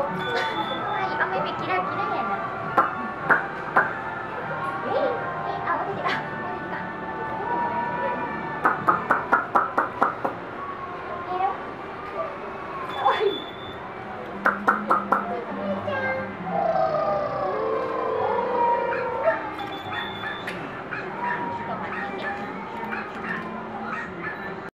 はい、お目目キラキラ。